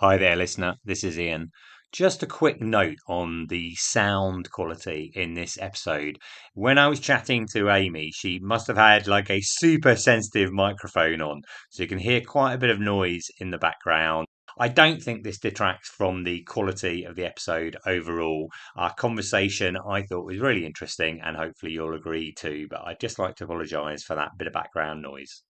Hi there, listener. This is Iain. Just a quick note on the sound quality in this episode. When I was chatting to Amy, she must have had like a super sensitive microphone on, so you can hear quite a bit of noise in the background. I don't think this detracts from the quality of the episode overall. Our conversation I thought was really interesting, and hopefully you'll agree too. But I'd just like to apologise for that bit of background noise.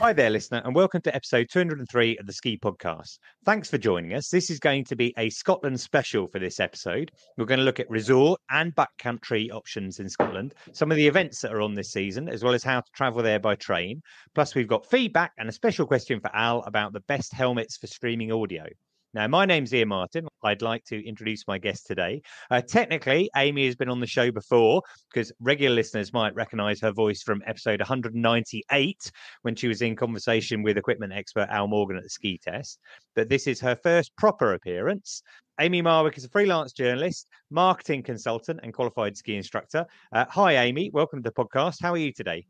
Hi there, listener, and welcome to episode 203 of the Ski Podcast. Thanks for joining us. This is going to be a Scotland special for this episode. We're going to look at resort and backcountry options in Scotland, some of the events that are on this season, as well as how to travel there by train. Plus, we've got feedback and a special question for Al about the best helmets for streaming audio. Now, my name's Iain Martin. I'd like to introduce my guest today. Uh, technically, Amy has been on the show before because regular listeners might recognize her voice from episode 198 when she was in conversation with equipment expert Al Morgan at the ski test. But this is her first proper appearance. Amy Marwick is a freelance journalist, marketing consultant, and qualified ski instructor. Uh, hi, Amy. Welcome to the podcast. How are you today?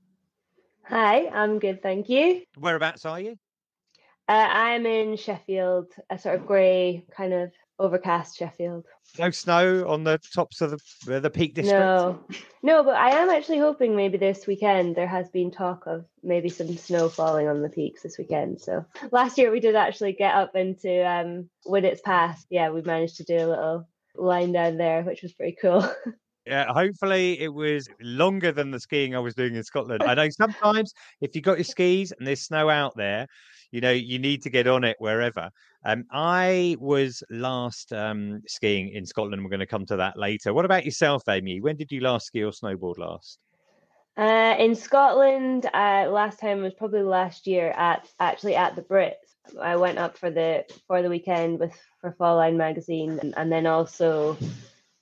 Hi, I'm good, thank you. Whereabouts are you? Uh, I'm in Sheffield, a sort of grey, kind of overcast Sheffield. No snow on the tops of the the Peak District. No, no, but I am actually hoping maybe this weekend there has been talk of maybe some snow falling on the peaks this weekend. So last year we did actually get up into um Winnats Pass. Yeah, we managed to do a little line down there, which was pretty cool. Yeah, hopefully it was longer than the skiing I was doing in Scotland. I know sometimes if you got your skis and there's snow out there, you know you need to get on it wherever. Um, i was last um, skiing in scotland we're going to come to that later. What about yourself amy? When did you last ski or snowboard last? Uh, in scotland uh, last time was probably last year at actually at the brits. I went up for the for the weekend with for fall line magazine and, and then also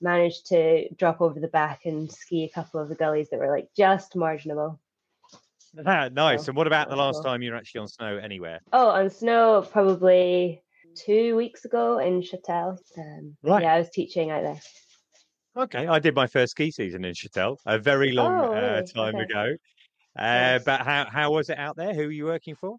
managed to drop over the back and ski a couple of the gullies that were like just marginable Ah, nice. And what about the last time you were actually on snow anywhere? Oh, on snow, probably two weeks ago in Chatel. Um, right. Yeah, I was teaching out there. Okay, I did my first ski season in Chatel a very long oh, uh, really? uh, time okay. ago. Uh, yes. But how how was it out there? Who were you working for?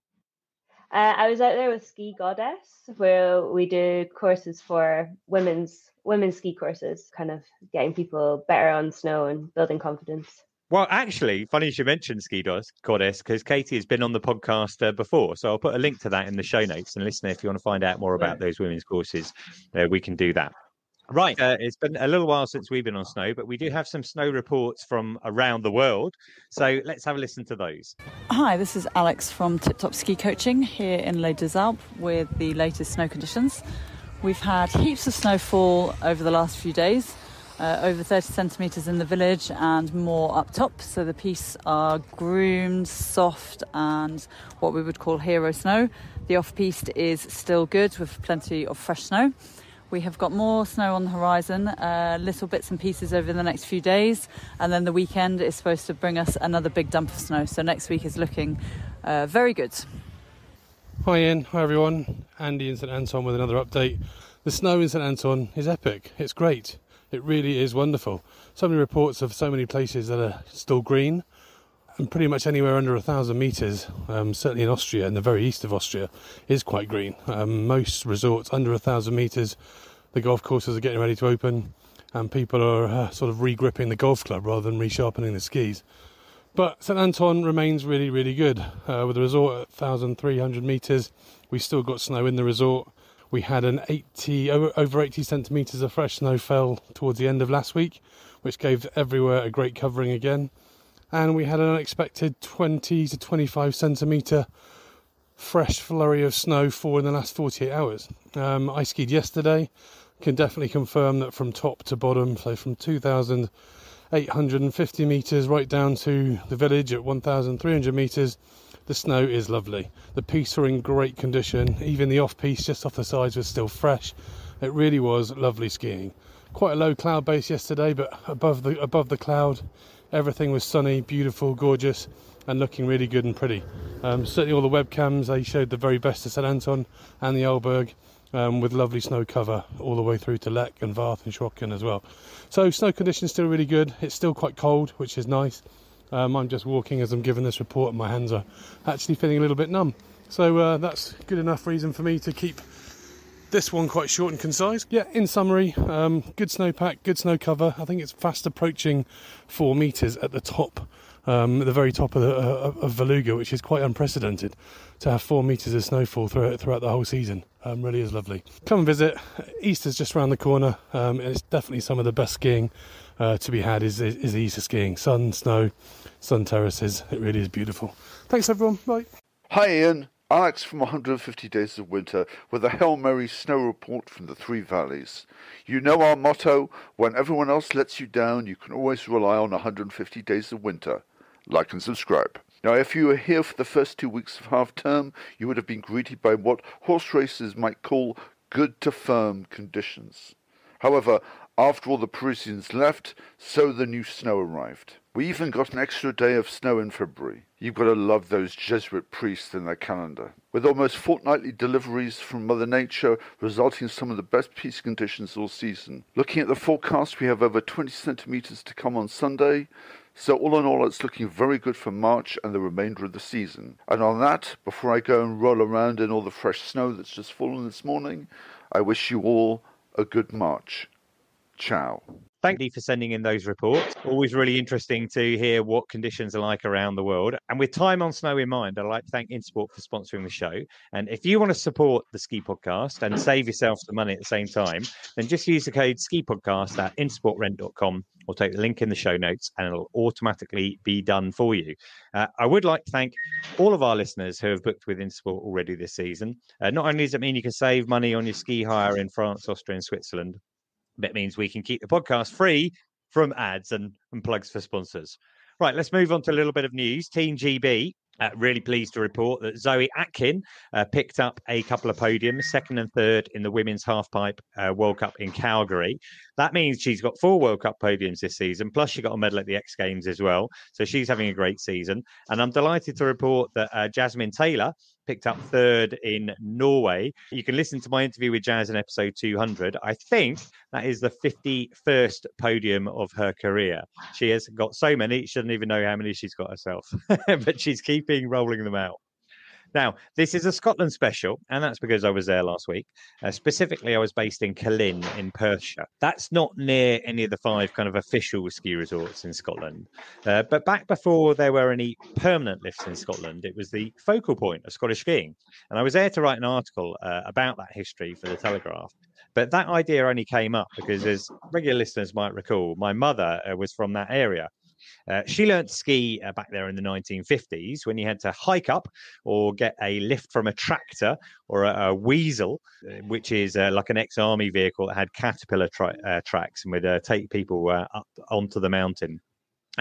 Uh, I was out there with Ski Goddess, where we do courses for women's women's ski courses, kind of getting people better on snow and building confidence. Well, actually, funny you should mention Ski Goddess because Katie has been on the podcast uh, before. So I'll put a link to that in the show notes. And listen, if you want to find out more about those women's courses, uh, we can do that. Right. Uh, it's been a little while since we've been on snow, but we do have some snow reports from around the world. So let's have a listen to those. Hi, this is Alex from Tip Top Ski Coaching here in Les Deux Alpes with the latest snow conditions. We've had heaps of snowfall over the last few days uh, over 30 centimetres in the village and more up top. So the pistes are groomed, soft, and what we would call hero snow. The off piste is still good with plenty of fresh snow. We have got more snow on the horizon, uh, little bits and pieces over the next few days, and then the weekend is supposed to bring us another big dump of snow. So next week is looking uh, very good. Hi Iain, hi everyone. Andy in St Anton with another update. The snow in St Anton is epic. It's great. It really is wonderful. So many reports of so many places that are still green, and pretty much anywhere under a thousand meters, um, certainly in Austria, in the very east of Austria, is quite green. Um, most resorts under a thousand meters, the golf courses are getting ready to open, and people are uh, sort of regripping the golf club rather than resharpening the skis. But St Anton remains really, really good. Uh, with the resort at 1,300 metres, we've still got snow in the resort. We had an 80 over 80 centimetres of fresh snow fell towards the end of last week, which gave everywhere a great covering again. And we had an unexpected 20 to 25 centimetre fresh flurry of snow fall in the last 48 hours. Um, I skied yesterday, can definitely confirm that from top to bottom, so from 2,850 metres right down to the village at 1,300 metres, the snow is lovely. The pistes are in great condition. Even the off piste just off the sides was still fresh. It really was lovely skiing. Quite a low cloud base yesterday, but above the above the cloud, everything was sunny, beautiful, gorgeous, and looking really good and pretty. Um, certainly, all the webcams they showed the very best of St Anton and the Arlberg. Um, with lovely snow cover all the way through to Lech and Warth and Schröcken as well. So snow conditions still really good. It's still quite cold, which is nice. Um, I'm just walking as I'm giving this report, and my hands are actually feeling a little bit numb. So uh, that's good enough reason for me to keep this one quite short and concise. Yeah, in summary, um, good snowpack, good snow cover. I think it's fast approaching four metres at the top, um, at the very top of, the, uh, of Valluga, which is quite unprecedented to have four metres of snowfall throughout, throughout the whole season. Um, really is lovely. Come and visit. Easter's just around the corner, um, and it's definitely some of the best skiing uh, to be had is, is, is Easter skiing. Sun, snow, sun terraces. It really is beautiful. Thanks, everyone. Bye. Hi, Iain. Alex from 150 Days of Winter with a Hail Mary snow report from the Three Valleys. You know our motto when everyone else lets you down, you can always rely on 150 Days of Winter. Like and subscribe. Now, if you were here for the first two weeks of half term, you would have been greeted by what horse racers might call good to firm conditions. However, after all the Parisians left, so the new snow arrived. We even got an extra day of snow in February. You've got to love those Jesuit priests and their calendar. With almost fortnightly deliveries from Mother Nature, resulting in some of the best piste conditions all season. Looking at the forecast, we have over 20 centimetres to come on Sunday. So all in all, it's looking very good for March and the remainder of the season. And on that, before I go and roll around in all the fresh snow that's just fallen this morning, I wish you all a good March. Ciao. Thank you for sending in those reports. Always really interesting to hear what conditions are like around the world. And with time on snow in mind, I'd like to thank Intersport for sponsoring the show. And if you want to support the Ski Podcast and save yourself some money at the same time, then just use the code Ski Podcast at intersportrent.com or take the link in the show notes and it'll automatically be done for you. Uh, I would like to thank all of our listeners who have booked with Intersport already this season. Uh, not only does it mean you can save money on your ski hire in France, Austria, and Switzerland, that means we can keep the podcast free from ads and, and plugs for sponsors. Right, let's move on to a little bit of news. Team GB uh, really pleased to report that Zoe Atkin uh, picked up a couple of podiums, second and third in the women's halfpipe uh, World Cup in Calgary. That means she's got four World Cup podiums this season, plus she got a medal at the X Games as well. So she's having a great season. And I'm delighted to report that uh, Jasmin Taylor picked up third in Norway. You can listen to my interview with Jazz in episode 200. I think that is the 51st podium of her career. She has got so many, she doesn't even know how many she's got herself, but she's keeping rolling them out. Now, this is a Scotland special, and that's because I was there last week. Uh, specifically, I was based in Killin in Perthshire. That's not near any of the five kind of official ski resorts in Scotland. Uh, but back before there were any permanent lifts in Scotland, it was the focal point of Scottish skiing. And I was there to write an article uh, about that history for the Telegraph. But that idea only came up because, as regular listeners might recall, my mother uh, was from that area. Uh, she learned to ski uh, back there in the 1950s when you had to hike up or get a lift from a tractor or a, a weasel, uh, which is uh, like an ex army vehicle that had caterpillar tra- uh, tracks and would uh, take people up onto the mountain.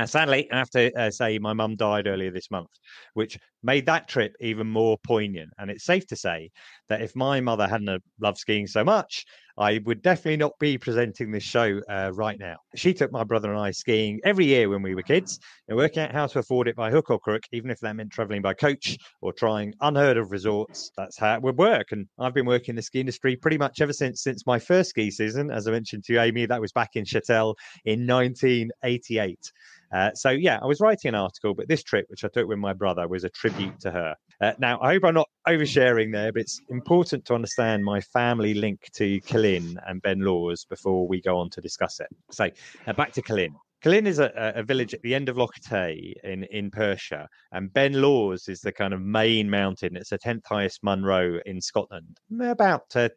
Sadly, I have to say my mum died earlier this month, which made that trip even more poignant. And it's safe to say that if my mother hadn't loved skiing so much, I would definitely not be presenting this show uh, right now. She took my brother and I skiing every year when we were kids, and working out how to afford it by hook or crook, even if that meant traveling by coach or trying unheard of resorts. That's how it would work. And I've been working in the ski industry pretty much ever since since my first ski season. As I mentioned to Amy, that was back in Chatel in 1988. Uh, so yeah, I was writing an article, but this trip, which I took with my brother, was a tribute to her. Uh, now, I hope I'm not oversharing there, but it's important to understand my family link to Killin and Ben Lawers before we go on to discuss it. So uh, back to Killin. Killin is a, a, village at the end of Loch Tay in, in Perthshire, and Ben Lawers is the kind of main mountain. It's the 10th highest Munro in Scotland, about uh,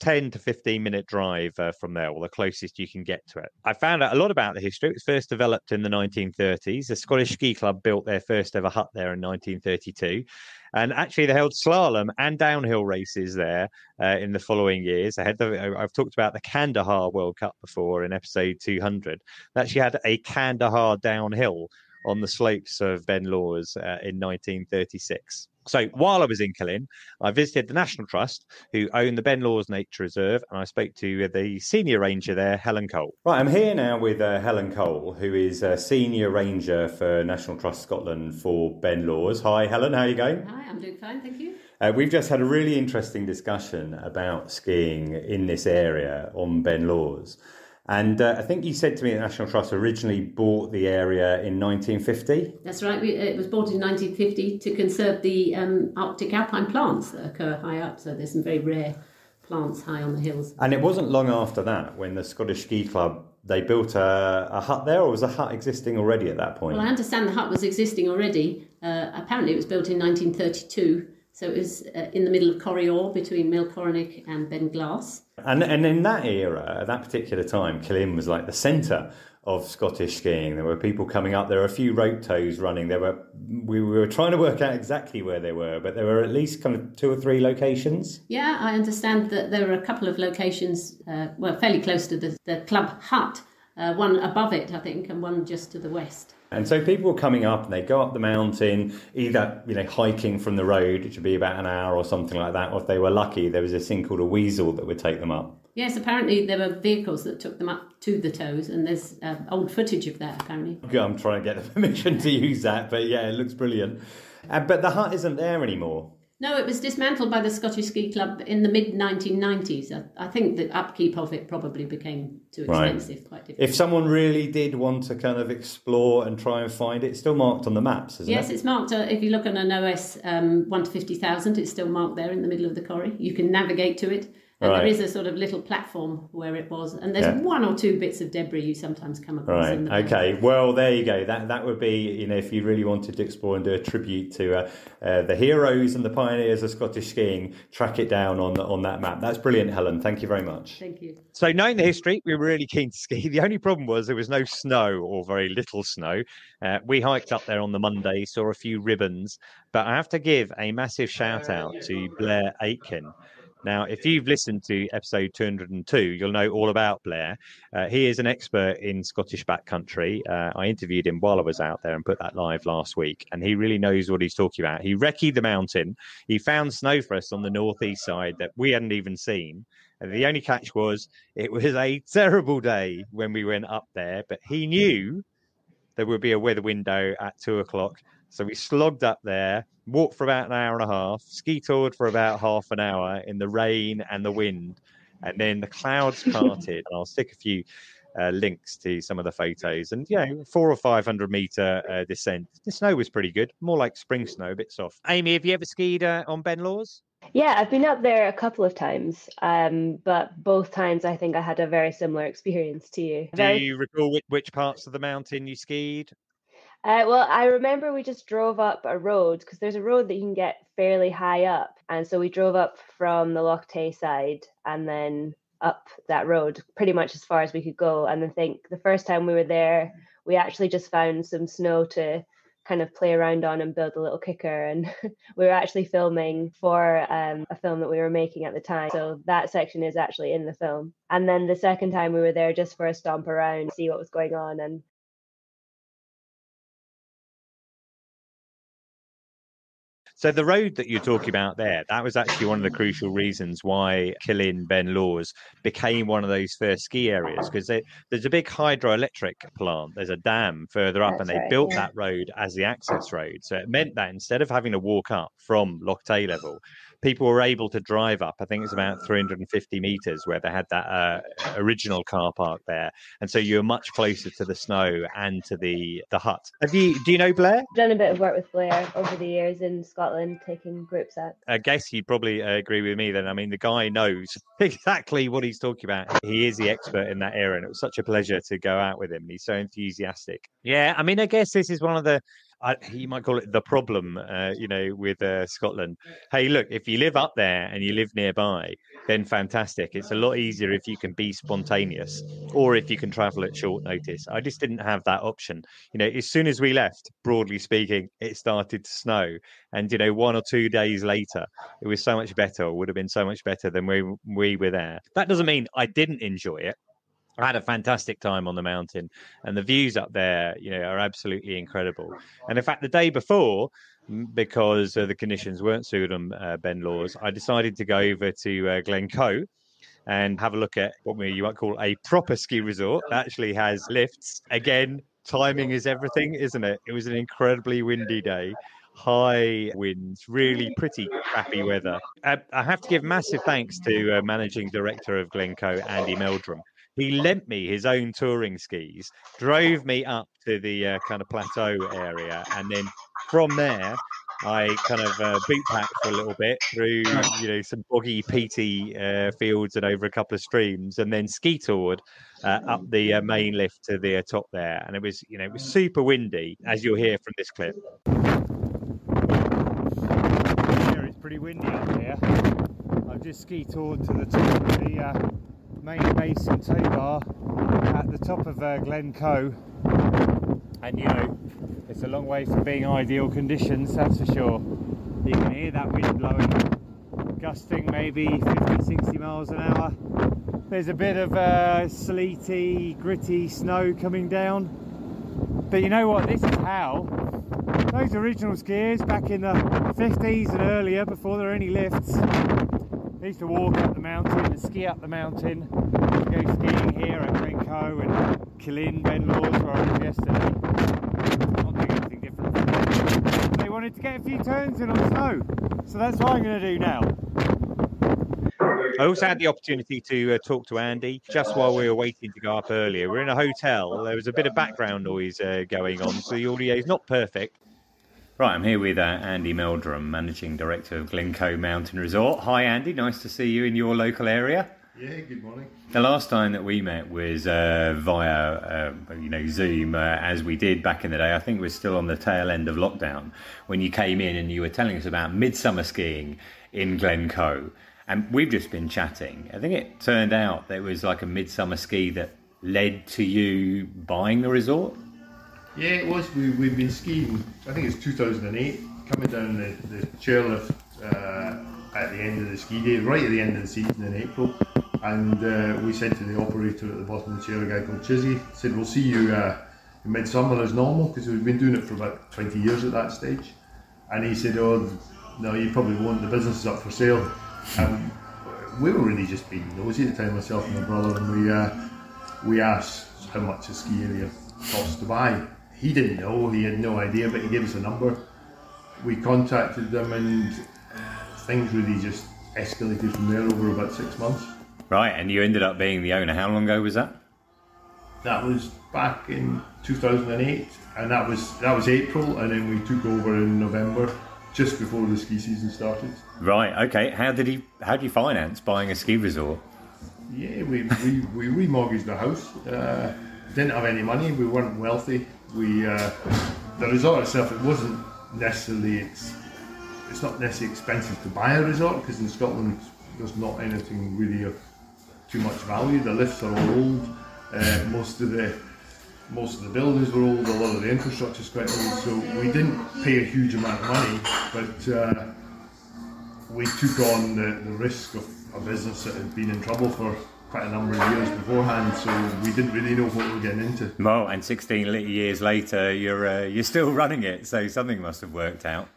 10 to 15 minute drive uh, from there, or the closest you can get to it. I found out a lot about the history. It was first developed in the 1930s. The Scottish Ski Club built their first ever hut there in 1932. And actually, they held slalom and downhill races there uh, in the following years. They had the, I've talked about the Kandahar World Cup before in episode 200. They actually had a Kandahar downhill on the slopes of Ben Lawers uh, in 1936. So while I was in Killin, I visited the National Trust, who own the Ben Lawers Nature Reserve, and I spoke to the senior ranger there, Helen Cole. Right, I'm here now with uh, Helen Cole, who is a senior ranger for National Trust Scotland for Ben Lawers. Hi, Helen, how are you going? Hi, I'm doing fine, thank you. Uh, we've just had a really interesting discussion about skiing in this area on Ben Lawers. And uh, I think you said to me that National Trust originally bought the area in 1950. That's right. We, it was bought in 1950 to conserve the um, Arctic alpine plants that occur high up. So there's some very rare plants high on the hills. And it wasn't long after that when the Scottish Ski Club they built a, a hut there, or was a hut existing already at that point? Well, I understand the hut was existing already. Uh, apparently, it was built in 1932. So it was uh, in the middle of Coire Odhar between Meall Corranaich and Beinn Ghlas. And and in that era, at that particular time, Killin was like the centre of Scottish skiing. There were people coming up. There were a few rope tows running. There were we were trying to work out exactly where they were, but there were at least kind of two or three locations. Yeah, I understand that there were a couple of locations, uh, well, fairly close to the, the club hut. Uh, one above it, I think, and one just to the west. And so people were coming up and they go up the mountain, either you know hiking from the road, which would be about an hour or something like that, or if they were lucky, there was this thing called a weasel that would take them up. Yes, apparently there were vehicles that took them up to the tows, and there's uh, old footage of that apparently. I'm trying to get the permission to use that, but yeah, it looks brilliant. Uh, but the hut isn't there anymore. No, it was dismantled by the Scottish Ski Club in the mid 1990s. I, I, think the upkeep of it probably became too expensive, right. quite difficult. If someone really did want to kind of explore and try and find it, it's still marked on the maps, isn't yes, it? Yes, it's marked. Uh, if you look on an OS um, 1 to 50,000, it's still marked there in the middle of the corrie. You can navigate to it. And right. there is a sort of little platform where it was, and there's yeah. one or two bits of debris you sometimes come across. Right. okay. Well, there you go. That that would be, you know, if you really wanted to explore and do a tribute to uh, uh, the heroes and the pioneers of Scottish skiing, track it down on the, on that map. That's brilliant, Helen. Thank you very much. Thank you. So, knowing the history, we were really keen to ski. The only problem was there was no snow or very little snow. Uh, we hiked up there on the Monday, saw a few ribbons, but I have to give a massive shout out to Blair Aitken. Now, if you've listened to episode 202, you'll know all about Blair. Uh, he is an expert in Scottish backcountry. Uh, I interviewed him while I was out there and put that live last week, and he really knows what he's talking about. He recce'd the mountain. He found snow for us on the northeast side that we hadn't even seen. And the only catch was it was a terrible day when we went up there, but he knew there would be a weather window at two o'clock. So we slogged up there, walked for about an hour and a half, ski toured for about half an hour in the rain and the wind. And then the clouds parted. and I'll stick a few uh, links to some of the photos. And, you know, four or 500 meter uh, descent. The snow was pretty good, more like spring snow, a bit soft. Amy, have you ever skied uh, on Ben Lawers? Yeah, I've been up there a couple of times, um, but both times I think I had a very similar experience to you. Do you recall which, which parts of the mountain you skied? Uh, well, I remember we just drove up a road because there's a road that you can get fairly high up. And so we drove up from the Loch Tay side and then up that road pretty much as far as we could go. And I think the first time we were there, we actually just found some snow to kind of play around on and build a little kicker. And we were actually filming for um, a film that we were making at the time. So that section is actually in the film. And then the second time we were there just for a stomp around, see what was going on. And So the road that you're talking about there, that was actually one of the crucial reasons why Killin Ben Lawers became one of those first ski areas because there's a big hydroelectric plant. There's a dam further up, That's and they right, built yeah. that road as the access road. So it meant that instead of having to walk up from Loch Tay level, people were able to drive up. I think it's about 350 meters where they had that uh, original car park there, and so you're much closer to the snow and to the the hut. Have you? Do you know Blair? I've done a bit of work with Blair over the years in Scotland, taking groups out. I guess you'd probably uh, agree with me then. I mean, the guy knows exactly what he's talking about. He is the expert in that area, and it was such a pleasure to go out with him. He's so enthusiastic. Yeah, I mean, I guess this is one of the I, you might call it the problem, uh, you know, with uh, Scotland. Hey, look, if you live up there and you live nearby, then fantastic. It's a lot easier if you can be spontaneous or if you can travel at short notice. I just didn't have that option. You know, as soon as we left, broadly speaking, it started to snow. And, you know, one or two days later, it was so much better, or would have been so much better than we, we were there. That doesn't mean I didn't enjoy it. I had a fantastic time on the mountain, and the views up there, you know, are absolutely incredible. And in fact, the day before, because uh, the conditions weren't suited on uh, Ben Lawers, I decided to go over to uh, Glencoe and have a look at what you might call a proper ski resort that actually has lifts. Again, timing is everything, isn't it? It was an incredibly windy day high winds, really pretty crappy weather. Uh, I have to give massive thanks to uh, managing director of Glencoe, Andy Meldrum, he lent me his own touring skis, drove me up to the uh, kind of plateau area, and then from there, I kind of uh, boot packed for a little bit through, you know, some boggy, peaty uh, fields and over a couple of streams, and then ski toured uh, up the uh, main lift to the uh, top there. And it was, you know, it was super windy, as you'll hear from this clip. Here it's pretty windy up here. I've just ski toured to the top of the uh, Main Basin tow bar at the top of uh, Glencoe, and you know it's a long way from being ideal conditions, that's for sure. You can hear that wind blowing, gusting maybe 50, 60 miles an hour. There's a bit of uh, sleety, gritty snow coming down. But you know what? This is how those original skiers back in the 50s and earlier, before there were any lifts, they used to walk up the mountain and ski up the mountain, go skiing here at Glencoe and Killin, Ben Lawers, where I was yesterday not doing anything different. They wanted to get a few turns in on snow. So that's what I'm going to do now. I also had the opportunity to uh, talk to Andy just while we were waiting to go up earlier. We're in a hotel. There was a bit of background noise uh, going on, so the audio is not perfect. Right, I'm here with uh, Andy Meldrum, Managing Director of Glencoe Mountain Resort. Hi, Andy. Nice to see you in your local area. Yeah, good morning. The last time that we met was uh, via, uh, you know, Zoom, uh, as we did back in the day. I think we're still on the tail end of lockdown when you came in and you were telling us about midsummer skiing in Glencoe. And we've just been chatting. I think it turned out that it was like a midsummer ski that led to you buying the resort. Yeah, it was. We, we've been skiing, I think it's 2008, coming down the, the chairlift uh, at the end of the ski day, right at the end of the season in April and uh, we said to the operator at the bottom of the chair, a guy called Chizzy, said, we'll see you uh, in midsummer as normal, because we've been doing it for about 20 years at that stage. And he said, oh, no, you probably won't, the business is up for sale. And we were really just being nosy at the time, myself and my brother, and we, uh, we asked how much a ski area cost to buy. He didn't know, he had no idea, but he gave us a number. We contacted them and things really just escalated from there over about six months. Right, and you ended up being the owner. How long ago was that? That was back in 2008, and that was that was April, and then we took over in November, just before the ski season started. Right. Okay. How did he? How did you finance buying a ski resort? Yeah, we we, we remortgaged the house. Uh, didn't have any money. We weren't wealthy. We uh, the resort itself. It wasn't necessarily it's it's not necessarily expensive to buy a resort because in Scotland there's not anything really of too much value. The lifts are all old. Uh, most of the most of the buildings were old. A lot of the infrastructure is quite old. So we didn't pay a huge amount of money, but uh, we took on the, the risk of a business that had been in trouble for quite a number of years beforehand, so we didn't really know what we were getting into. Well, and 16 years later, you're uh, you're still running it, so something must have worked out.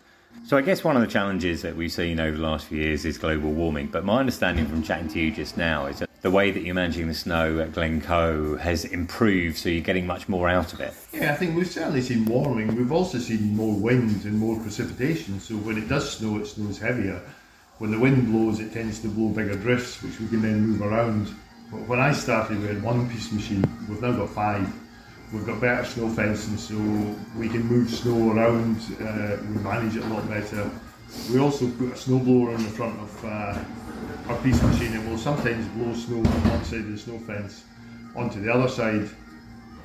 So I guess one of the challenges that we've seen over the last few years is global warming. But my understanding from chatting to you just now is that the way that you're managing the snow at Glencoe has improved, so you're getting much more out of it. Yeah, I think we've certainly seen warming. We've also seen more wind and more precipitation. So when it does snow, it snows heavier. When the wind blows, it tends to blow bigger drifts, which we can then move around. But when I started, we had one piste machine. We've now got five. We've got better snow fencing, so we can move snow around. Uh, we manage it a lot better. We also put a snowblower in the front of uh, our piste machine, and we'll sometimes blow snow from one side of the snow fence onto the other side.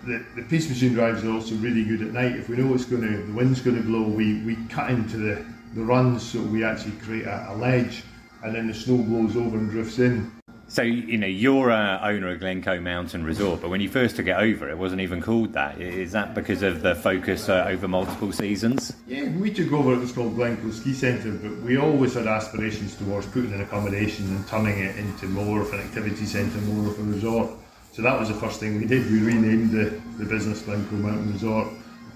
The, the piste machine drives are also really good at night. If we know it's going to, the wind's going to blow, we, we cut into the, the runs so we actually create a, a ledge, and then the snow blows over and drifts in. So you know you're a owner of Glencoe Mountain Resort, but when you first took it over, it wasn't even called that. Is that because of the focus uh, over multiple seasons? Yeah, we took over. It was called Glencoe Ski Centre, but we always had aspirations towards putting in accommodation and turning it into more of an activity centre, more of a resort. So that was the first thing we did. We renamed the, the business Glencoe Mountain Resort,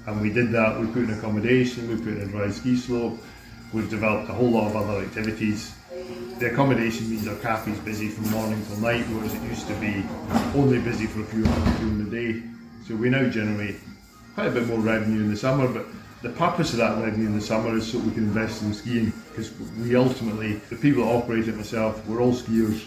and we did that. We put in accommodation, we put in a dry ski slope. We've developed a whole lot of other activities the accommodation means our cafe is busy from morning till night, whereas it used to be only busy for a few hours during the day. So we now generate quite a bit more revenue in the summer, but the purpose of that revenue in the summer is so we can invest in skiing because we ultimately, the people that operate it myself, we're all skiers.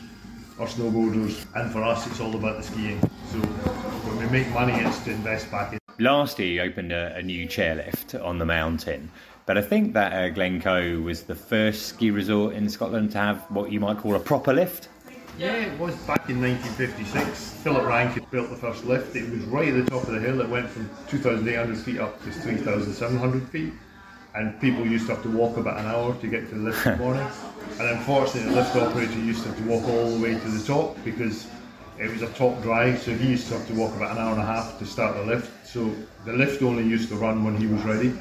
or snowboarders, and for us, it's all about the skiing. So when we make money, it's to invest back in. Last year, you opened a, a new chairlift on the mountain. But I think that uh, Glencoe was the first ski resort in Scotland to have what you might call a proper lift. Yeah, it was back in 1956. Philip Rankin built the first lift. It was right at the top of the hill. It went from 2,800 feet up to 3,700 feet. And people used to have to walk about an hour to get to the lift in the morning. And unfortunately, the lift operator used to have to walk all the way to the top because it was a top drive. So he used to have to walk about an hour and a half to start the lift. So the lift only used to run when he was ready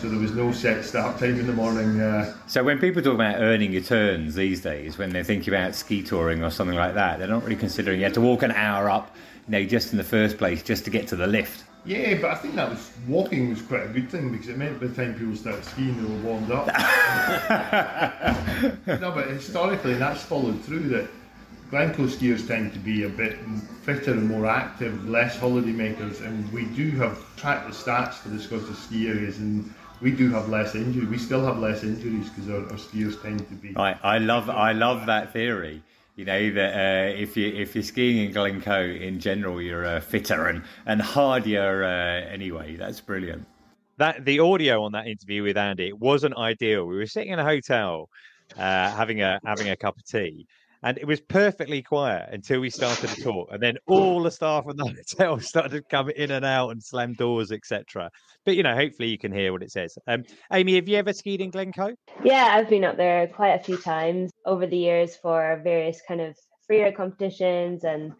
so there was no set start time in the morning. Uh, so when people talk about earning your turns these days, when they're thinking about ski touring or something like that, they're not really considering you had to walk an hour up, you know, just in the first place, just to get to the lift. Yeah, but I think that was walking was quite a good thing because it meant by the time people started skiing, they were warmed up. no, but historically, that's followed through that Glencoe skiers tend to be a bit fitter and more active, less holidaymakers, and we do have tracked the stats for the Scottish ski areas, and we do have less injury. We still have less injuries because our, our, skiers tend to be. I, I love I love that theory. You know that uh, if you if you're skiing in Glencoe in general, you're uh, fitter and and hardier uh, anyway. That's brilliant. That the audio on that interview with Andy wasn't ideal. We were sitting in a hotel, uh, having a having a cup of tea, and it was perfectly quiet until we started to talk and then all the staff in the hotel started to come in and out and slam doors etc but you know hopefully you can hear what it says. Um, amy have you ever skied in glencoe? Yeah i've been up there quite a few times over the years for various kind of freeride competitions and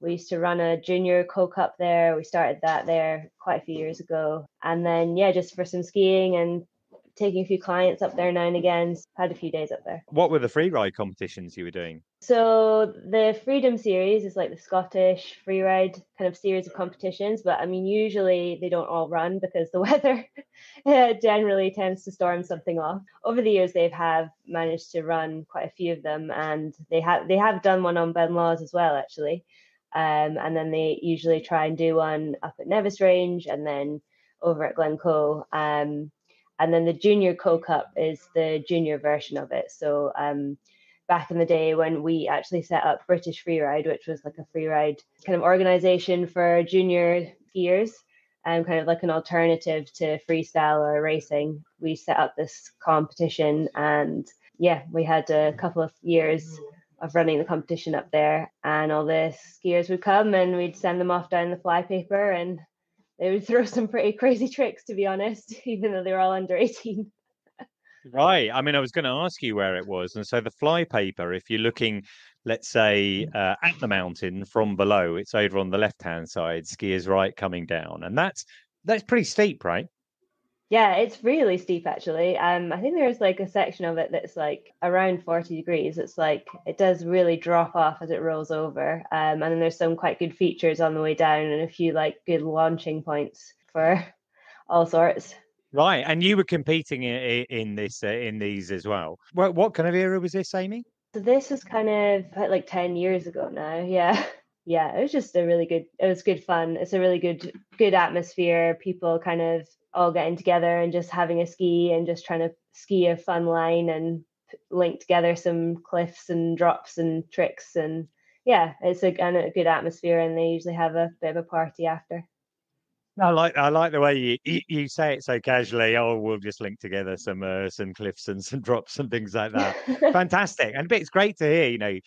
we used to run a junior co cup there. We started that there quite a few years ago. And then yeah just for some skiing and taking a few clients up there now and again. Had a few days up there. What were the free ride competitions you were doing? So the Freedom Series is like the Scottish free ride kind of series of competitions, but I mean usually they don't all run because the weather generally tends to storm something off. Over the years, they've have managed to run quite a few of them, and they have they have done one on Ben Lawers as well, actually. Um, and then they usually try and do one up at Nevis Range, and then over at Glencoe. Um, and then the junior co cup is the junior version of it. So um, back in the day when we actually set up british freeride which was like a freeride kind of organization for junior skiers and kind of like an alternative to freestyle or racing we set up this competition. And yeah we had a couple of years of running the competition up there and all the skiers would come and we'd send them off down the flypaper and they would throw some pretty crazy tricks, to be honest, even though they were all under 18. Right. I mean, I was going to ask you where it was. And so the flypaper, if you're looking, let's say, uh, at the mountain from below, it's over on the left hand side, skiers right coming down. And that's that's pretty steep, right? Yeah, it's really steep actually. Um, I think there's like a section of it that's like around 40 degrees. It's like it does really drop off as it rolls over. Um, and then there's some quite good features on the way down and a few like good launching points for all sorts. Right, and you were competing in, in this uh, in these as well. What what kind of era was this, Amy? So this was kind of like 10 years ago now. Yeah. Yeah, it was just a really good it was good fun. It's a really good good atmosphere. People kind of all getting together and just having a ski and just trying to ski a fun line and link together some cliffs and drops and tricks and yeah it's a, a good atmosphere and they usually have a bit of a party after I like I like the way you, you say it so casually. Oh, we'll just link together some uh, some cliffs and some drops and things like that. Fantastic, and it's great to hear. You know,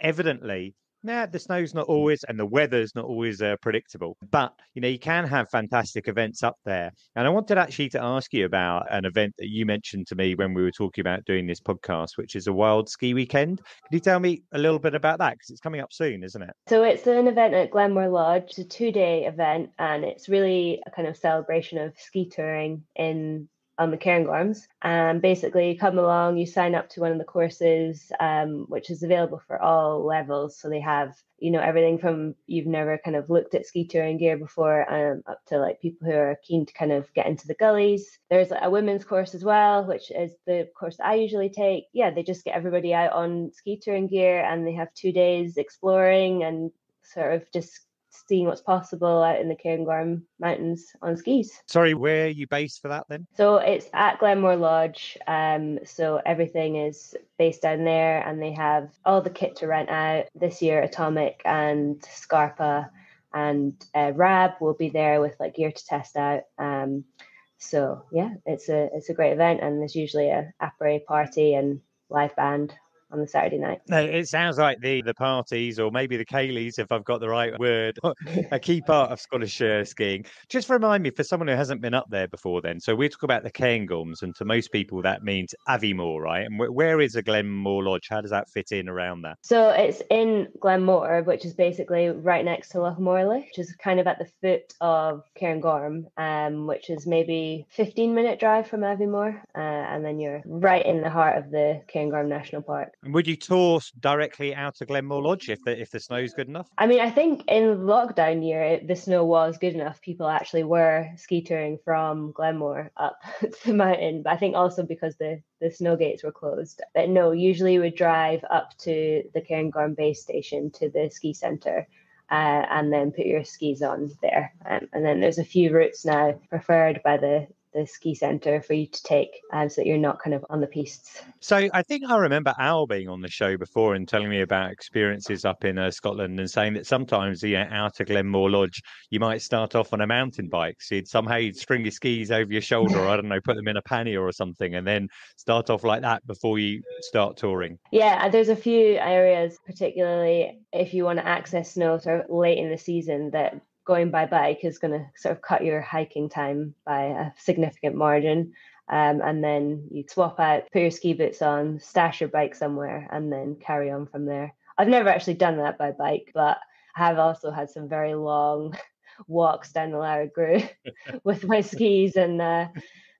evidently yeah, the snow's not always and the weather's not always uh, predictable, but you know you can have fantastic events up there. And I wanted actually to ask you about an event that you mentioned to me when we were talking about doing this podcast, which is a wild ski weekend. Can you tell me a little bit about that because it's coming up soon, isn't it? So it's an event at Glenmore Lodge. It's a two-day event, and it's really a kind of celebration of ski touring in on the Cairngorms. And basically, you come along, you sign up to one of the courses, um, which is available for all levels. So they have, you know, everything from you've never kind of looked at ski touring gear before, um, up to like people who are keen to kind of get into the gullies. There's a women's course as well, which is the course I usually take. Yeah, they just get everybody out on ski touring gear, and they have two days exploring and sort of just seeing what's possible out in the Cairngorm Mountains on skis. Sorry, where are you based for that then? So it's at Glenmore Lodge. Um, so everything is based down there, and they have all the kit to rent out this year. Atomic and Scarpa and uh, Rab will be there with like gear to test out. Um, so yeah, it's a it's a great event, and there's usually a après party and live band on the Saturday night. No, it sounds like the the parties or maybe the ceilidhs, if I've got the right word, a key part of Scottish uh, skiing. Just remind me, for someone who hasn't been up there before, then, so we talk about the Cairngorms, and to most people that means Aviemore, right? And where is a Glenmore Lodge? How does that fit in around that? So it's in Glenmore, which is basically right next to Loch Morlich, which is kind of at the foot of Cairngorm, um, which is maybe 15 minute drive from Aviemore, uh, and then you're right in the heart of the Cairngorm National Park. And would you tour directly out of Glenmore Lodge if the if the snow's good enough? I mean, I think in lockdown year the snow was good enough. People actually were ski touring from Glenmore up the mountain. But I think also because the the snow gates were closed. But no, usually would drive up to the Cairngorm base station to the ski centre. Uh, and then put your skis on there. Um, and then there's a few routes now preferred by the the ski centre for you to take um, so that you're not kind of on the pistes. So I think I remember Al being on the show before and telling me about experiences up in uh, Scotland and saying that sometimes you know, out of Glenmore Lodge, you might start off on a mountain bike. So you'd somehow you'd string your skis over your shoulder, or I don't know, put them in a pannier or something, and then start off like that before you start touring. Yeah, there's a few areas, particularly if you want to access snow sort of late in the season, that going by bike is going to sort of cut your hiking time by a significant margin. Um, and then you swap out, put your ski boots on, stash your bike somewhere, and then carry on from there. I've never actually done that by bike, but I have also had some very long walks down the Lairig Ghru with my skis and uh,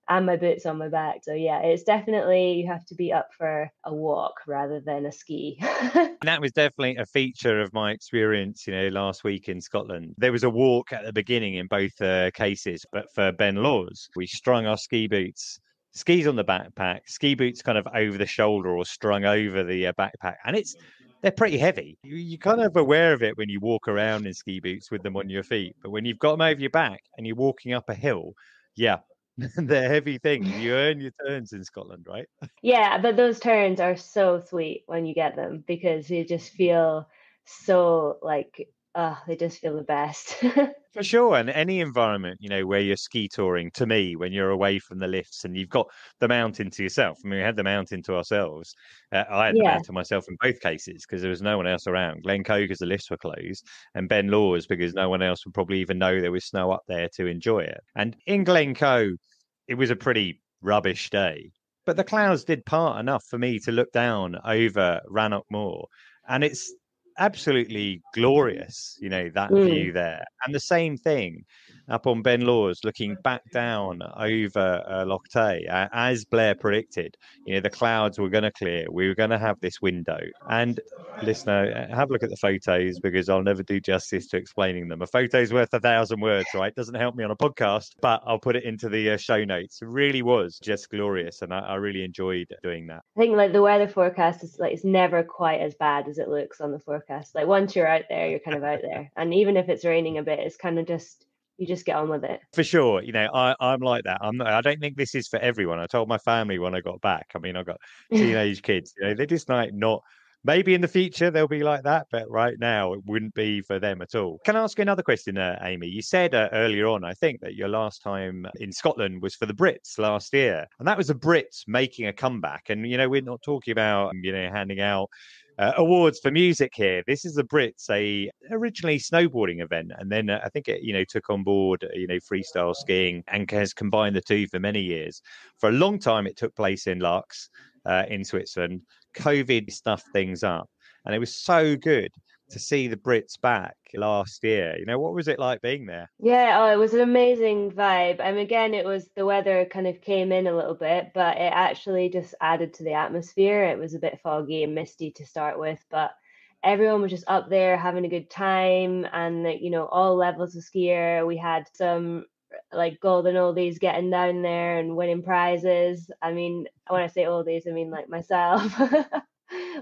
and my boots on my back. So yeah, it's definitely you have to be up for a walk rather than a ski. that was definitely a feature of my experience, you know, last week in Scotland. There was a walk at the beginning in both uh, cases, but for Ben Lawers, we strung our ski boots skis on the backpack, ski boots kind of over the shoulder or strung over the uh, backpack, and it's they're pretty heavy. You, are kind of aware of it when you walk around in ski boots with them on your feet, but when you've got them over your back and you're walking up a hill, yeah, the heavy thing. You earn your turns in Scotland, right? Yeah, but those turns are so sweet when you get them because you just feel so like oh, they just feel the best. For sure. And any environment, you know, where you're ski touring, to me, when you're away from the lifts and you've got the mountain to yourself. I mean, we had the mountain to ourselves. Uh, I had yeah. the mountain to myself in both cases because there was no one else around. Glencoe because the lifts were closed, and Ben Lawers because no one else would probably even know there was snow up there to enjoy it. And in Glencoe, it was a pretty rubbish day. But the clouds did part enough for me to look down over Rannoch Moor. And it's absolutely glorious, you know, that mm. view there. And the same thing up on Ben Lawers, looking back down over uh, Loch Tay, uh, as Blair predicted, you know, the clouds were going to clear. We were going to have this window. And listener, uh, have a look at the photos because I'll never do justice to explaining them. A photo's worth a thousand words, right? Doesn't help me on a podcast, but I'll put it into the uh, show notes. It really was just glorious, and I, I really enjoyed doing that. I think like the weather forecast is like it's never quite as bad as it looks on the forecast. Like once you're out there, you're kind of out there, and even if it's raining a bit, it's kind of just you just get on with it. For sure. You know, I, I'm like that. I'm not, I don't think this is for everyone. I told my family when I got back. I mean, I've got teenage kids, you know, they're just like not maybe in the future they'll be like that, but right now it wouldn't be for them at all. Can I ask you another question, uh, Amy? You said uh, earlier on, I think, that your last time in Scotland was for the Brits last year, and that was the Brits making a comeback. And you know, we're not talking about you know handing out uh, awards for music here. This is the Brits, a originally snowboarding event, and then uh, I think it you know took on board uh, you know freestyle skiing and has combined the two for many years. For a long time, it took place in Laax uh, in Switzerland. COVID stuffed things up, and it was so good to see the Brits back last year. You know, what was it like being there? Yeah, oh, it was an amazing vibe. And again, it was the weather kind of came in a little bit, but it actually just added to the atmosphere. It was a bit foggy and misty to start with, but everyone was just up there having a good time and you know all levels of skier we had some like golden oldies getting down there and winning prizes i mean when i say oldies i mean like myself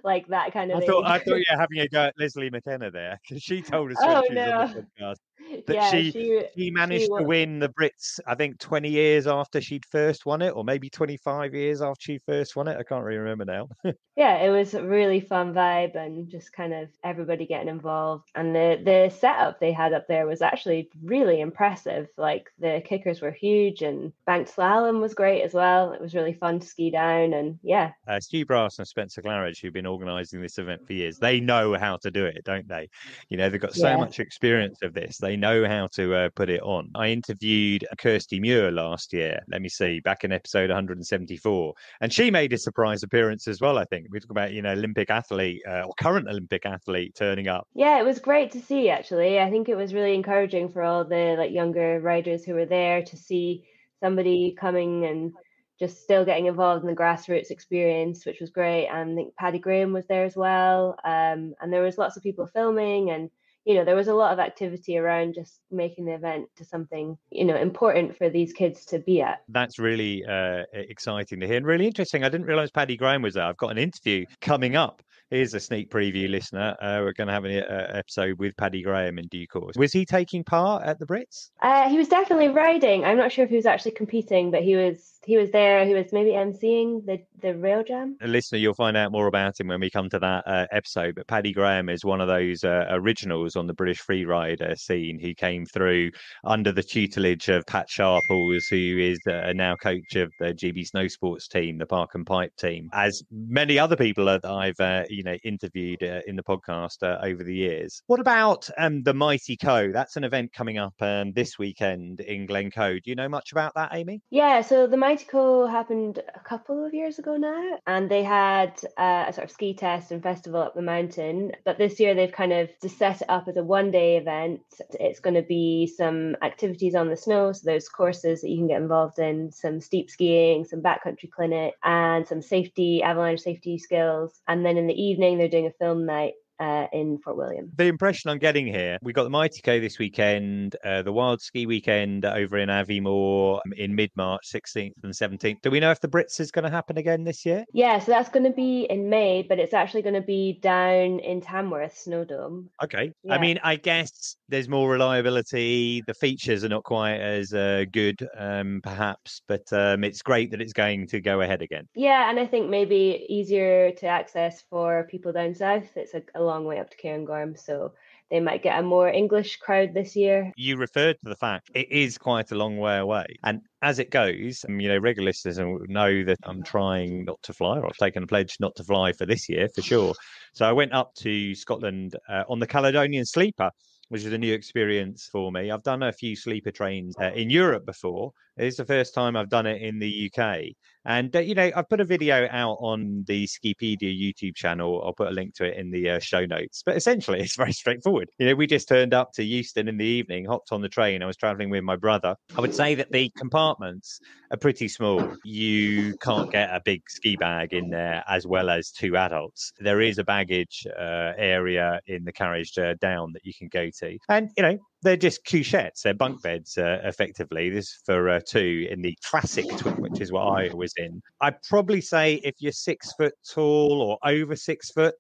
like that kind of. I age. thought I thought you were having a go at Lesley McKenna there because she told us Oh, when she was on no. the podcast that yeah, she she, she managed she to win the Brits. I think twenty years after she'd first won it, or maybe twenty five years after she first won it. I can't really remember now. yeah, it was a really fun vibe and just kind of everybody getting involved. And the the setup they had up there was actually really impressive. Like the kickers were huge and banked slalom was great as well. It was really fun to ski down and yeah, uh, Stu Brass and Spencer Claridge, who've been organising this event for years, they know how to do it, don't they? You know, they've got so Yeah. much experience of this. They know how to uh, put it on. I interviewed Kirsty Muir last year. Let me see, back in episode 174, and she made a surprise appearance as well. I think we talk about you know Olympic athlete uh, or current Olympic athlete turning up. Yeah, it was great to see actually. I think it was really encouraging for all the like younger riders who were there to see somebody coming and just still getting involved in the grassroots experience, which was great. And I think Paddy Graham was there as well. Um, and there was lots of people filming and you know there was a lot of activity around just making the event to something you know important for these kids to be at That's really uh, exciting to hear and really interesting. I didn't realise Paddy Graham was there. I've got an interview coming up. Here's a sneak preview, listener. Uh, we're going to have an uh, episode with Paddy Graham in due course. Was he taking part at the Brits? uh, he was definitely riding i'm not sure if he was actually competing but he was he was there he was maybe emceeing the the rail jam A listener, you'll find out more about him when we come to that uh, episode. But Paddy Graham is one of those uh, originals on the British freerider scene who came through under the tutelage of Pat Sharples, who is uh, now coach of the GB Snow Sports team, the Park and Pipe team, as many other people that I've uh, you know interviewed uh, in the podcast uh, over the years. What about um, the Mighty Co? That's an event coming up um, this weekend in Glencoe. Do you know much about that, Amy? Yeah, so the Mighty Co happened a couple of years ago now, and they had uh, a sort of ski test and festival up the mountain. But this year they've kind of just set it up as a one day event. It's going to be some activities on the snow, so there's courses that you can get involved in, some steep skiing, some backcountry clinic, and some safety, avalanche safety skills. And then in the evening they're doing a film night. Uh, in Fort William. the impression I'm getting here, we got the Mighty Co this weekend, uh, the Wild Ski weekend over in Aviemore um, in mid March, 16th and 17th. Do we know if the Brits is going to happen again this year? Yeah, so that's going to be in May, but it's actually going to be down in Tamworth Snowdome. Okay. Yeah. I mean, I guess there's more reliability. The features are not quite as uh, good, um, perhaps, but um, it's great that it's going to go ahead again. Yeah, and I think maybe easier to access for people down south. It's a, a long way up to Cairngorm, so they might get a more English crowd this year. You referred to the fact it is quite a long way away. And as it goes, um, you know, regular listeners know that I'm trying not to fly, or I've taken a pledge not to fly for this year for sure. So I went up to Scotland uh, on the Caledonian Sleeper. Which is a new experience for me. I've done a few sleeper trains uh, in Europe before. It's the first time I've done it in the UK. And, uh, you know, I've put a video out on the Skipedia YouTube channel. I'll put a link to it in the uh, show notes. But essentially, it's very straightforward. You know, we just turned up to Euston in the evening, hopped on the train. I was traveling with my brother. I would say that the compartments are pretty small. You can't get a big ski bag in there as well as two adults. There is a baggage uh, area in the carriage uh, down that you can go to. And, you know, they're just couchettes. They're bunk beds, uh, effectively. This is for uh, two in the classic twin, which is what I was in. I'd probably say if you're six foot tall or over six foot,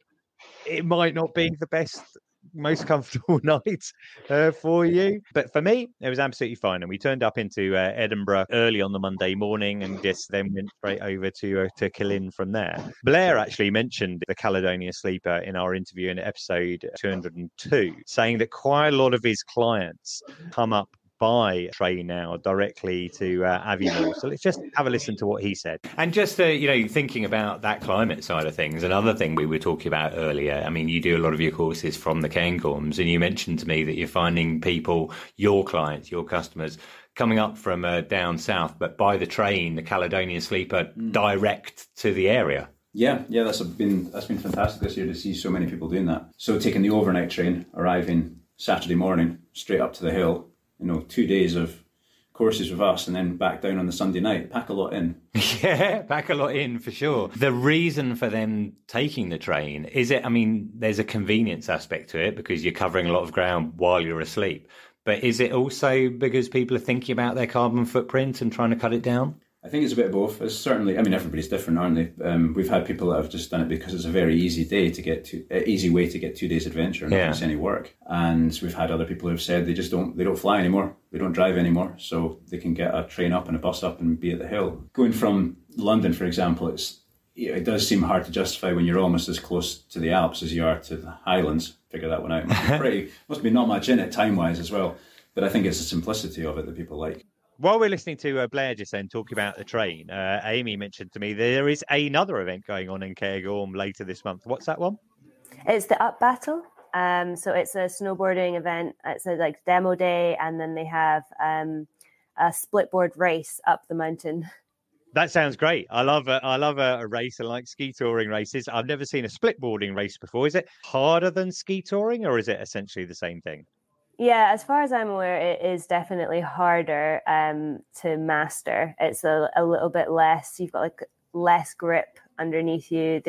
it might not be the best, most comfortable night uh, for you. But for me, it was absolutely fine. And we turned up into uh, Edinburgh early on the Monday morning and just then went straight over to uh, to Killin from there. Blair actually mentioned the Caledonia Sleeper in our interview in episode 202, saying that quite a lot of his clients come up by train now directly to uh, Aviemore. So let's just have a listen to what he said. And just uh, you know, thinking about that climate side of things, another thing we were talking about earlier. I mean, you do a lot of your courses from the Cairngorms, and you mentioned to me that you're finding people, your clients, your customers. Coming up from uh, down south, but by the train, the Caledonia Sleeper, direct to the area. Yeah, yeah, that's been that's been fantastic this year to see so many people doing that. So taking the overnight train, arriving Saturday morning, straight up to the hill, you know, two days of courses with us, and then back down on the Sunday night. Pack a lot in. Yeah, pack a lot in for sure. The reason for them taking the train is it, I mean, there's a convenience aspect to it because you're covering a lot of ground while you're asleep. But is it also because people are thinking about their carbon footprint and trying to cut it down? I think it's a bit of both. It's certainly, I mean, everybody's different, aren't they? Um, we've had people that have just done it because it's a very easy day to get to, uh, easy way to get two days adventure and yeah. not miss any work. And we've had other people who've said they just don't, they don't fly anymore, they don't drive anymore, so they can get a train up and a bus up and be at the hill. Going from London, for example, it's it does seem hard to justify when you're almost as close to the Alps as you are to the Highlands. Figure that one out. Must be, pretty, must be not much in it time wise as well. But I think it's the simplicity of it that people like. While we're listening to uh, Blair just then talking about the train, uh, Amy mentioned to me there is another event going on in Cairngorm later this month. What's that one? It's the Up Battle. Um, so it's a snowboarding event. It's a like demo day, and then they have um, a splitboard race up the mountain. That sounds great. I love a, I love a, a race. I like ski touring races. I've never seen a splitboarding race before. Is it harder than ski touring, or is it essentially the same thing? Yeah, as far as I'm aware, it is definitely harder um, to master. It's a, a little bit less. You've got like less grip underneath you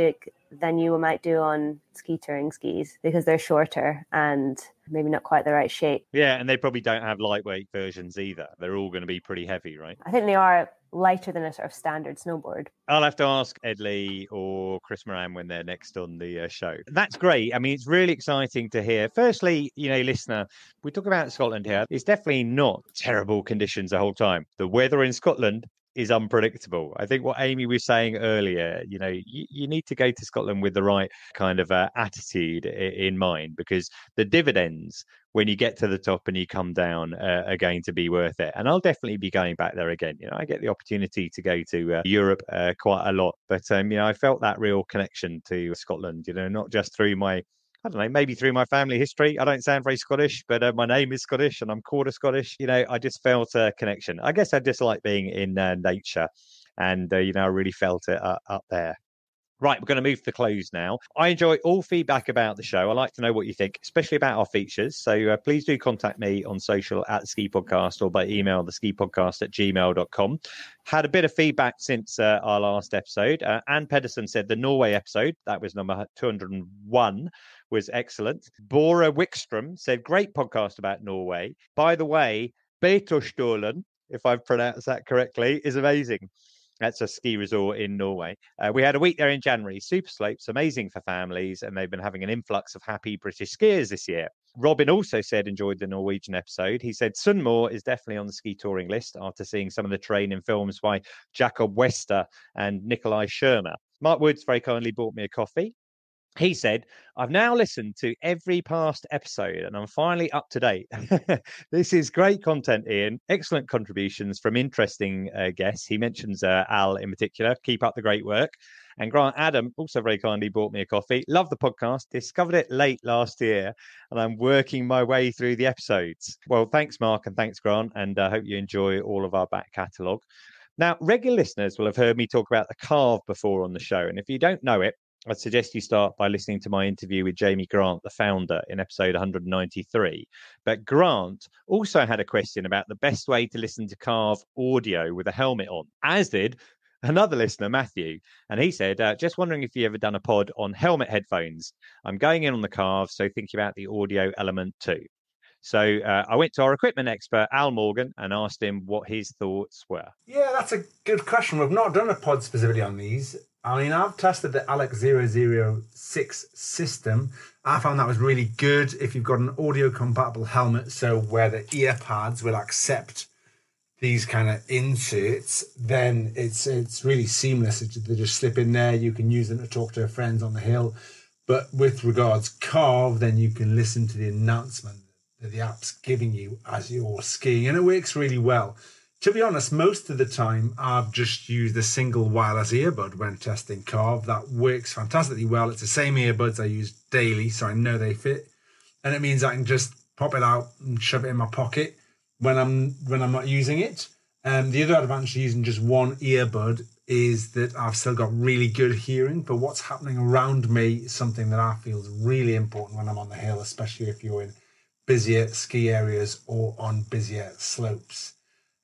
than you might do on ski touring skis because they're shorter and maybe not quite the right shape. Yeah, and they probably don't have lightweight versions either. They're all going to be pretty heavy, right? I think they are lighter than a sort of standard snowboard. I'll have to ask Ed Leigh or Chris Moran when they're next on the uh, show. That's great. I mean, it's really exciting to hear. Firstly, you know, listener, we talk about Scotland here. It's definitely not terrible conditions the whole time. The weather in Scotland is unpredictable. I think what Amy was saying earlier, you know, you, you need to go to Scotland with the right kind of uh, attitude in mind because the dividends when you get to the top and you come down uh, are going to be worth it. And I'll definitely be going back there again. You know, I get the opportunity to go to uh, Europe uh, quite a lot, but um, you know, I felt that real connection to Scotland. You know, not just through my I don't know, maybe through my family history. I don't sound very Scottish, but uh, my name is Scottish and I'm quarter Scottish. You know, I just felt a connection. I guess I just like being in uh, nature. And, uh, you know, I really felt it uh, up there. Right, we're going to move to the close now. I enjoy all feedback about the show. I like to know what you think, especially about our features. So uh, please do contact me on social at Ski Podcast or by email, the ski podcast at gmail.com. Had a bit of feedback since uh, our last episode. Uh, Anne Pedersen said the Norway episode, that was number 201, was excellent. Bora Wickstrom said, great podcast about Norway. By the way, Beitostølen, if I've pronounced that correctly, is amazing. That's a ski resort in Norway. Uh, we had a week there in January. Super slopes, amazing for families, and they've been having an influx of happy British skiers this year. Robin also said enjoyed the Norwegian episode. He said Sunnmøre is definitely on the ski touring list after seeing some of the training films by Jacob Wester and Nikolai Schirmer. Mark Woods very kindly bought me a coffee he said, I've now listened to every past episode and I'm finally up to date. this is great content, Iain. Excellent contributions from interesting uh, guests. He mentions uh, Al in particular. Keep up the great work. And Grant Adam also very kindly bought me a coffee. Love the podcast. Discovered it late last year and I'm working my way through the episodes. Well, thanks, Mark, and thanks, Grant. And I uh, hope you enjoy all of our back catalogue. Now, regular listeners will have heard me talk about the carve before on the show. And if you don't know it, I'd suggest you start by listening to my interview with Jamie Grant, the founder, in episode 193. But Grant also had a question about the best way to listen to Carve audio with a helmet on, as did another listener, Matthew. And he said, uh, just wondering if you ever done a pod on helmet headphones. I'm going in on the Carve, so thinking about the audio element too. So uh, I went to our equipment expert, Al Morgan, and asked him what his thoughts were. Yeah, that's a good question. We've not done a pod specifically on these. I mean, I've tested the Aleck 006 system. I found that was really good if you've got an audio compatible helmet, so where the ear pads will accept these kind of inserts, then it's it's really seamless. They just slip in there. You can use them to talk to friends on the hill. But with regards carve, then you can listen to the announcement that the app's giving you as you're skiing, and it works really well to be honest, most of the time I've just used a single wireless earbud when testing Carve. That works fantastically well. It's the same earbuds I use daily, so I know they fit. And it means I can just pop it out and shove it in my pocket when I'm when I'm not using it. Um, the other advantage of using just one earbud is that I've still got really good hearing but what's happening around me, is something that I feel is really important when I'm on the hill, especially if you're in busier ski areas or on busier slopes.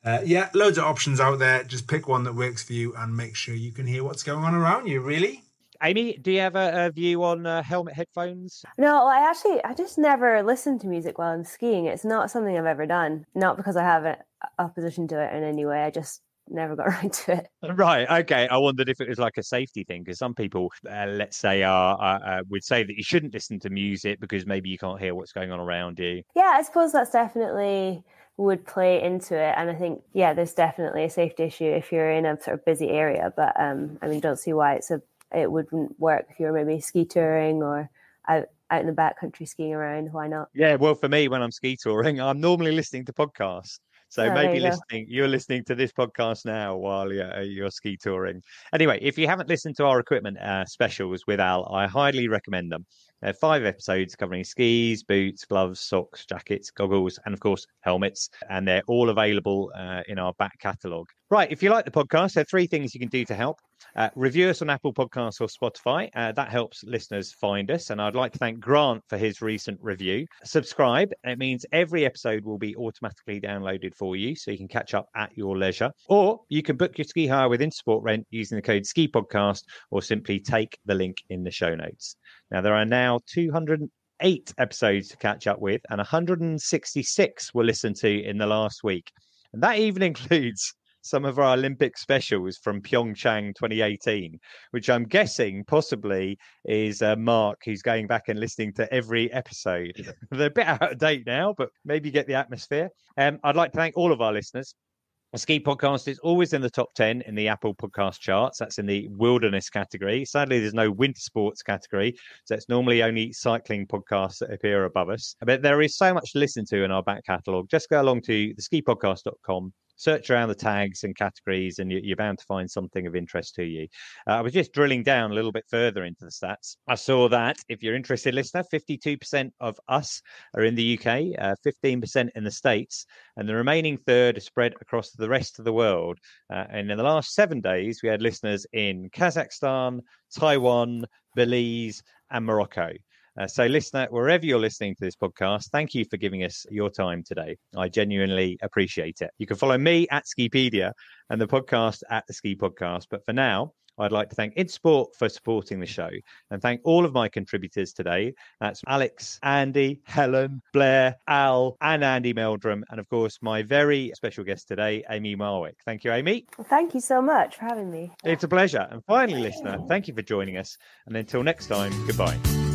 Uh, yeah, loads of options out there. Just pick one that works for you and make sure you can hear what's going on around you, really. Amy, do you have a, a view on uh, helmet headphones? No, I actually, I just never listen to music while I'm skiing. It's not something I've ever done. Not because I have an opposition to it in any way. I just never got around to it. Right. Okay. I wondered if it was like a safety thing because some people, uh, let's say, are uh, would say that you shouldn't listen to music because maybe you can't hear what's going on around you. Yeah, I suppose that's definitely would play into it. And I think, yeah, there's definitely a safety issue if you're in a sort of busy area. But um, I mean, don't see why it's a it wouldn't work if you're maybe ski touring or out out in the backcountry skiing around. Why not? Yeah, well, for me, when I'm ski touring, I'm normally listening to podcasts. So oh, maybe you listening, you're listening to this podcast now while you're, you're, ski touring. Anyway, if you haven't listened to our equipment uh, specials with Al, I highly recommend them. They're five episodes covering skis, boots, gloves, socks, jackets, goggles, and of course, helmets. And they're all available uh, in our back catalogue. Right. If you like the podcast, there are three things you can do to help. Uh, review us on Apple Podcasts or Spotify. Uh, that helps listeners find us. And I'd like to thank Grant for his recent review. Subscribe. It means every episode will be automatically downloaded for you so you can catch up at your leisure. Or you can book your ski hire with Intersport Rent using the code SKI Podcast or simply take the link in the show notes. Now, there are now 208 episodes to catch up with, and 166 were listened to in the last week. And that even includes some of our Olympic specials from Pyeongchang 2018, which I'm guessing possibly is uh, Mark who's going back and listening to every episode. They're a bit out of date now, but maybe get the atmosphere. Um, I'd like to thank all of our listeners. A ski podcast is always in the top 10 in the Apple podcast charts. That's in the wilderness category. Sadly, there's no winter sports category. So it's normally only cycling podcasts that appear above us. But there is so much to listen to in our back catalogue. Just go along to theskipodcast.com search around the tags and categories, and you're bound to find something of interest to you. Uh, I was just drilling down a little bit further into the stats. I saw that if you're interested, listener, 52% of us are in the UK, uh, 15% in the States, and the remaining third is spread across the rest of the world. Uh, and in the last seven days, we had listeners in Kazakhstan, Taiwan, Belize, and Morocco. Uh, so, listener, wherever you're listening to this podcast, thank you for giving us your time today. I genuinely appreciate it. You can follow me at Skipedia and the podcast at the Ski Podcast. But for now, I'd like to thank Intersport for supporting the show and thank all of my contributors today. That's Alex, Andy, Helen, Blair, Al, and Andy Meldrum. And of course, my very special guest today, Amy Marwick. Thank you, Amy. Well, thank you so much for having me. It's a pleasure. And finally, listener, thank you for joining us. And until next time, goodbye.